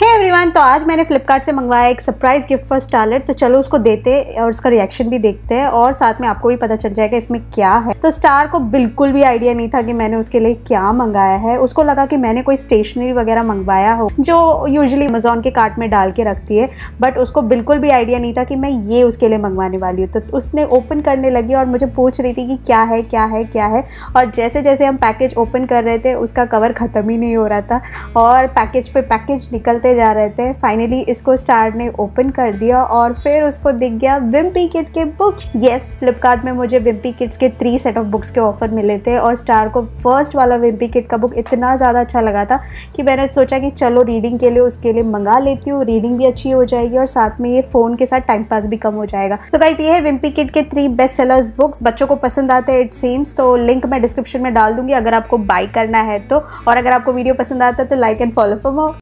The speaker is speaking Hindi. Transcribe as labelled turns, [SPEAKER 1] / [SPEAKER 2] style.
[SPEAKER 1] हे hey एवरीवन तो आज मैंने फ्लिपकार्ट से मंगवाया एक सरप्राइज़ गिफ्ट फॉर स्टारलेट तो चलो उसको देते और उसका रिएक्शन भी देखते हैं और साथ में आपको भी पता चल जाएगा इसमें क्या है। तो स्टार को बिल्कुल भी आइडिया नहीं था कि मैंने उसके लिए क्या मंगाया है। उसको लगा कि मैंने कोई स्टेशनरी वगैरह मंगवाया हो, जो यूजली अमेजोन के कार्ट में डाल के रखती है बट उसको बिल्कुल भी आइडिया नहीं था कि मैं ये उसके लिए मंगवाने वाली हूँ। तो उसने ओपन करने लगी और मुझे पूछ रही थी कि क्या है क्या है क्या है? और जैसे जैसे हम पैकेज ओपन कर रहे थे, उसका कवर ख़त्म ही नहीं हो रहा था और पैकेज पे पैकेज निकलते करते जा रहे थे। फाइनली इसको स्टार ने ओपन कर दिया और फिर उसको दिख गया विम्पी किट के बुक यस फ्लिपकार्ट में मुझे विम्पी किट्स के थ्री सेट ऑफ़ बुक्स के ऑफ़र मिले थे और स्टार को फ़र्स्ट वाला विम्पी किट का बुक इतना ज़्यादा अच्छा लगा था कि मैंने सोचा कि चलो रीडिंग के लिए उसके लिए मंगा लेती हूँ रीडिंग भी अच्छी हो जाएगी और साथ में ये फ़ोन के साथ टाइम पास भी कम हो जाएगा। सो so गाइज़ ये है विम्पी किट के थ्री बेस्ट सेलर्स बुक्स बच्चों को पसंद आते हैं इट सीम्स तो लिंक मैं डिस्क्रिप्शन में डाल दूँगी। अगर आपको बाई करना है तो और अगर आपको वीडियो पसंद आता है तो like and follow for more